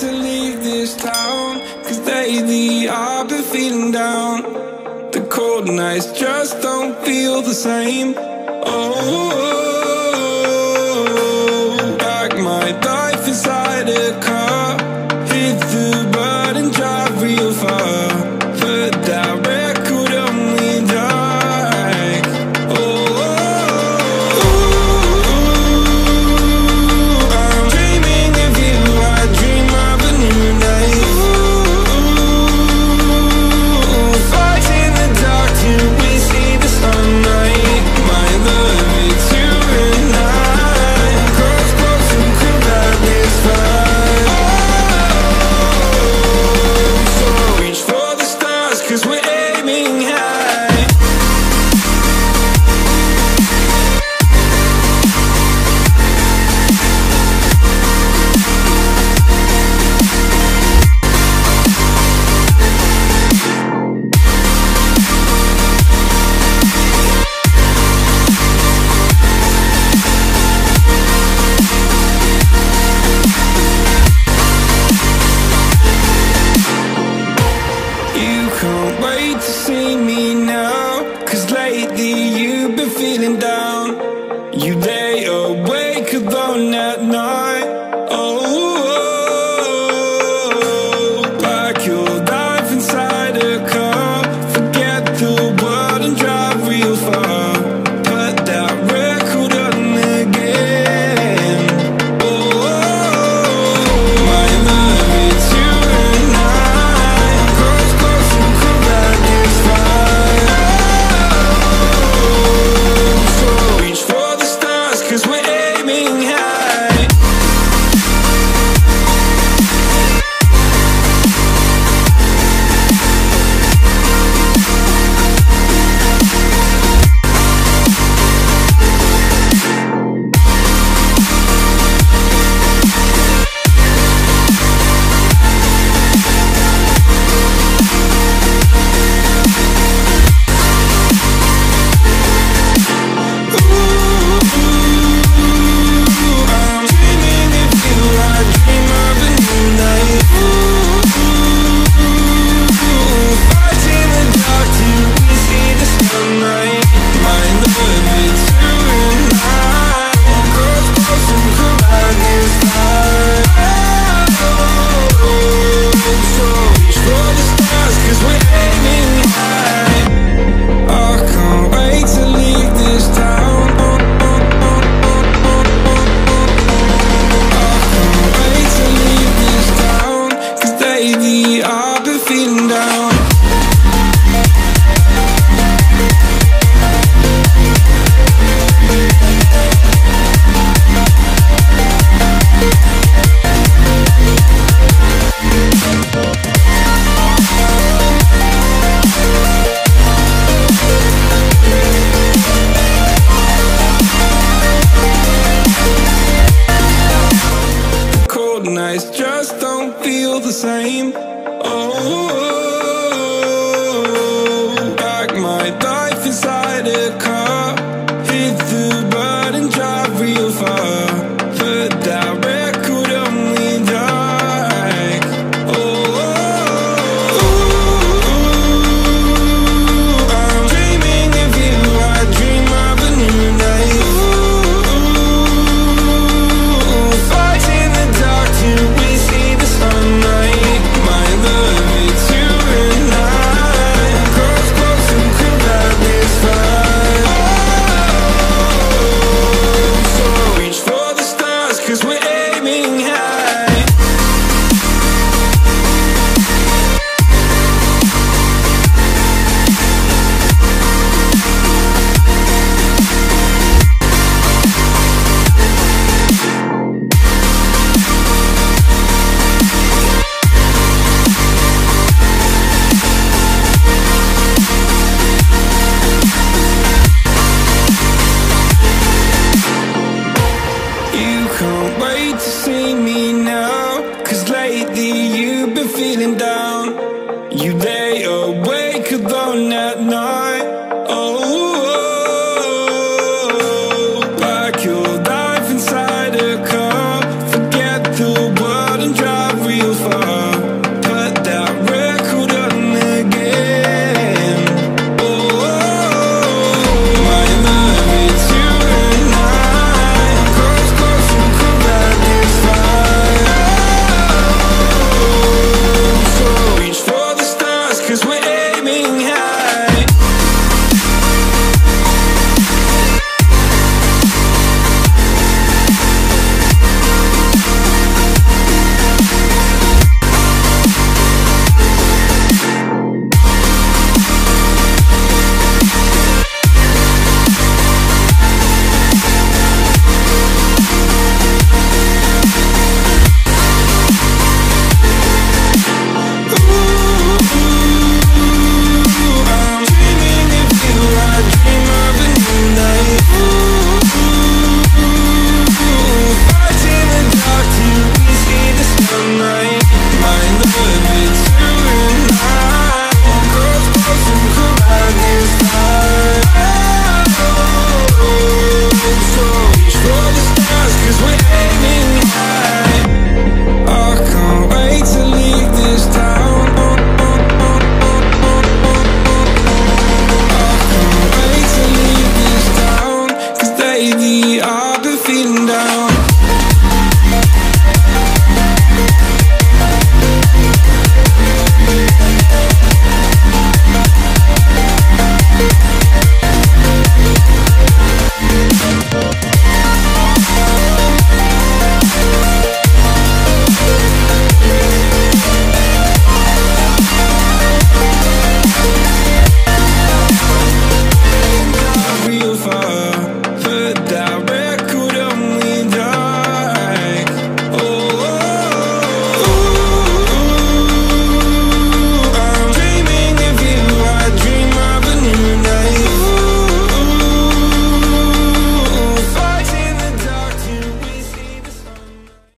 to leave this town Cause lately I've been feeling down. The cold nights just don't feel the same. Oh, back my life inside a you can't wait to see me now. Cause lately you've been feeling down.